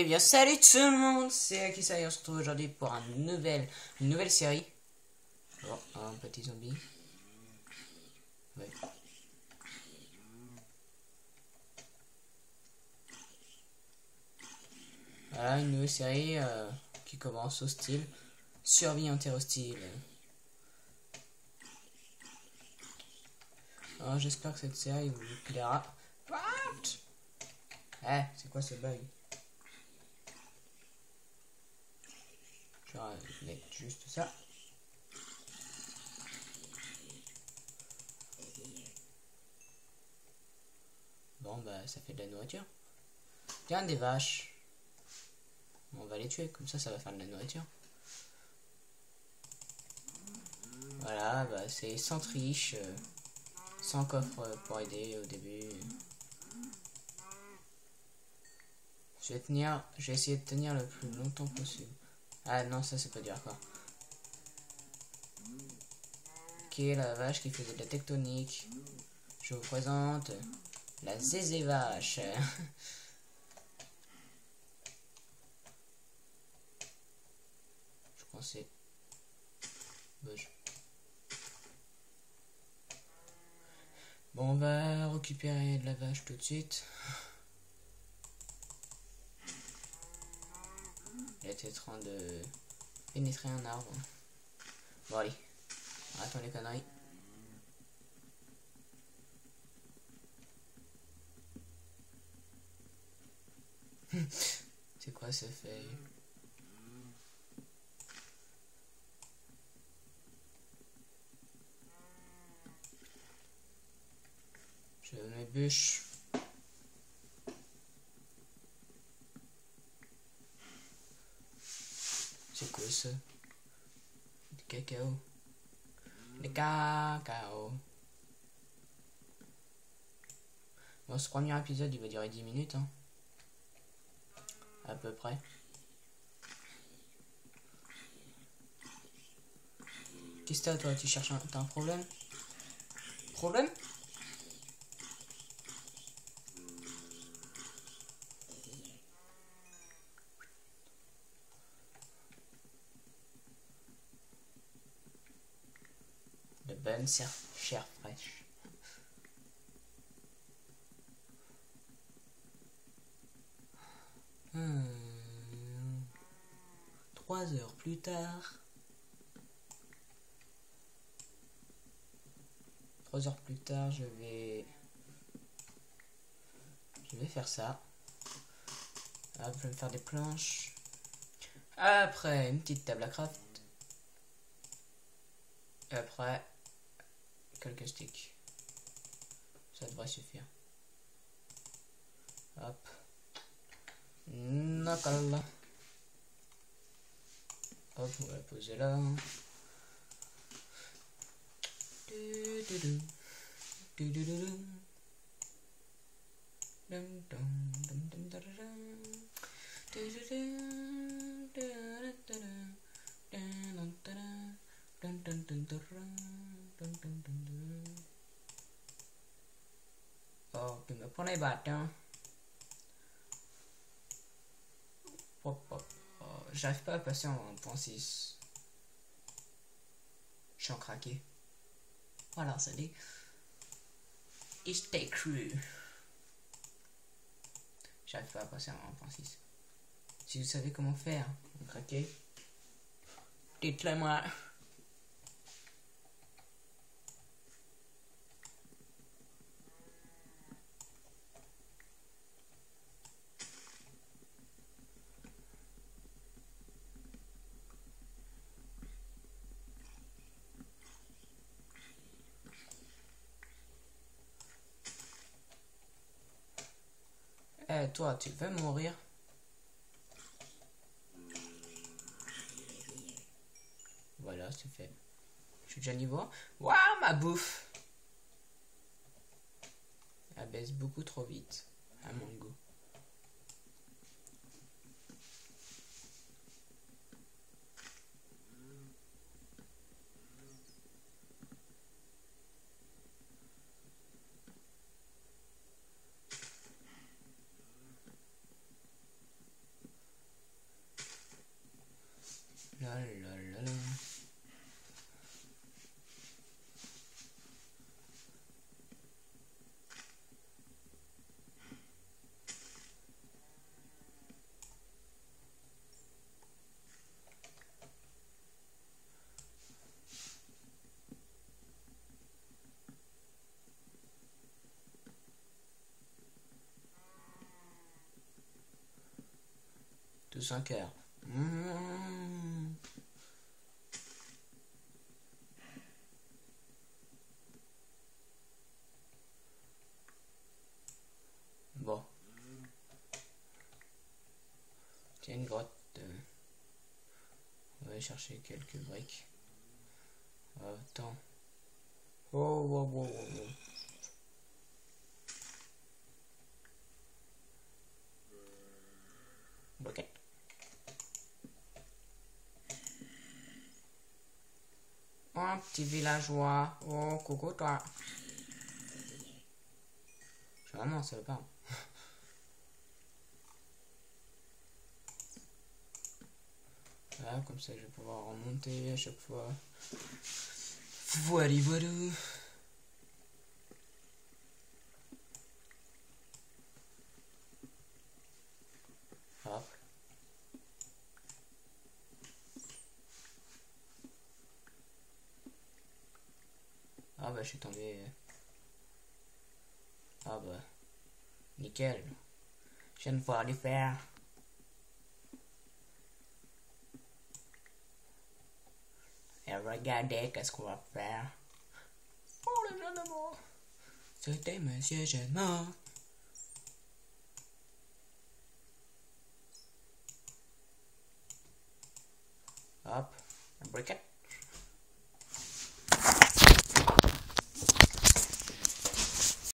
Eh bien salut tout le monde, c'est Akisa et on se retrouve aujourd'hui pour une nouvelle série. Oh, un petit zombie. Voilà une nouvelle série euh, qui commence hostile. Survie interhostile. Alors oh, j'espère que cette série vous plaira. What? Eh, c'est quoi ce bug? Je juste ça. Bon bah ça fait de la nourriture. Tiens des vaches. On va les tuer, comme ça ça va faire de la nourriture. Voilà, bah c'est sans triche, euh, sans coffre pour aider au début. Je vais tenir, je vais essayer de tenir le plus longtemps possible. Ah non, ça c'est pas du quoi. Ok, la vache qui faisait de la tectonique. Je vous présente la zézé vache. je pensais. Bon, on va récupérer de la vache tout de suite. Était en train de pénétrer un arbre. Bon allez, attends les conneries. C'est quoi ce feuille? Je mes bûches. C'est quoi ça Du cacao. Du cacao. Bon, ce premier épisode, il va durer 10 minutes. Hein. À peu près. Qu'est-ce que t'as, toi? Tu cherches un... T'as un problème? Problème? Bonne chair fraîche. Hmm. Trois heures plus tard. Trois heures plus tard, je vais... Je vais faire ça. Hop, je vais me faire des planches. Après, une petite table à craft. Après, quelques sticks. Ça devrait suffire. Hop. Nakala. Hop, on va la poser là. Nha. Hop, hop. J'arrive pas à passer en 1.6. Je suis en craqué. Voilà, ça dit. Et stay crew. J'arrive pas à passer en 1.6. Si vous savez comment faire, en craqué, dites-le moi. Toi, tu veux mourir? Voilà, c'est fait. Je suis déjà niveau 1. Waouh, ma bouffe Elle baisse beaucoup trop vite, 5 heures. Hmm. Bon. Tiens, une grotte. Euh. On va chercher quelques briques. Ah, attends. Oh, Petit villageois. Oh, coucou toi. Je suis vraiment un salopard. Voilà, comme ça je vais pouvoir remonter à chaque fois. Voilà, voilà. Hop. Ah bah je suis tombé. Ah bah. Nickel. Je viens de pouvoir les faire. Et regardez qu'est-ce qu'on va faire. Oh le jeu de mots. C'était Monsieur Gênant. Hop, un briquette.